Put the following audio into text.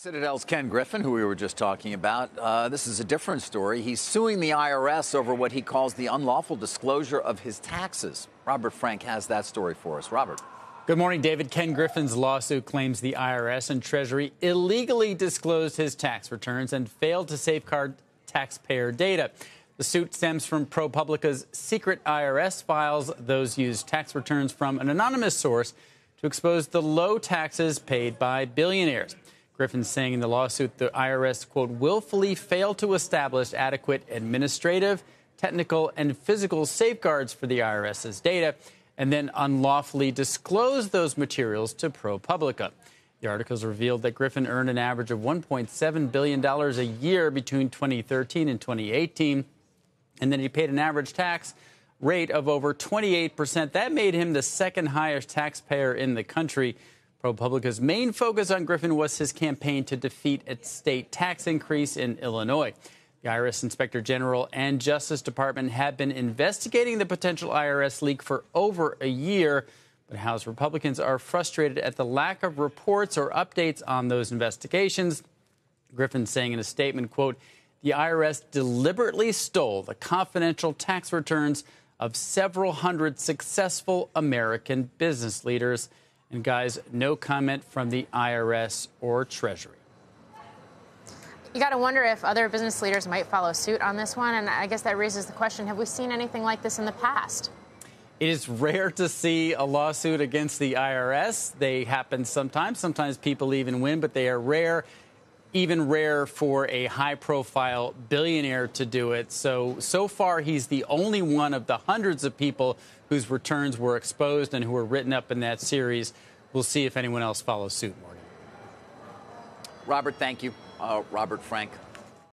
Citadel's Ken Griffin, who we were just talking about. Uh, this is a different story. He's suing the IRS over what he calls the unlawful disclosure of his taxes. Robert Frank has that story for us. Robert. Good morning, David. Ken Griffin's lawsuit claims the IRS and Treasury illegally disclosed his tax returns and failed to safeguard taxpayer data. The suit stems from ProPublica's secret IRS files. Those use tax returns from an anonymous source to expose the low taxes paid by billionaires. Griffin saying in the lawsuit the IRS, quote, willfully failed to establish adequate administrative, technical, and physical safeguards for the IRS's data and then unlawfully disclosed those materials to ProPublica. The articles revealed that Griffin earned an average of $1.7 billion a year between 2013 and 2018, and then he paid an average tax rate of over 28%. That made him the second highest taxpayer in the country. ProPublica's main focus on Griffin was his campaign to defeat a state tax increase in Illinois. The IRS Inspector General and Justice Department have been investigating the potential IRS leak for over a year, but House Republicans are frustrated at the lack of reports or updates on those investigations. Griffin saying in a statement, quote, the IRS deliberately stole the confidential tax returns of several hundred successful American business leaders. And guys, no comment from the IRS or Treasury. You got to wonder if other business leaders might follow suit on this one. And I guess that raises the question have we seen anything like this in the past? It is rare to see a lawsuit against the IRS. They happen sometimes. Sometimes people even win, but they are rare. Even rare for a high profile billionaire to do it. So, so far, he's the only one of the hundreds of people whose returns were exposed and who were written up in that series. We'll see if anyone else follows suit, Morgan. Robert, thank you. Uh, Robert Frank.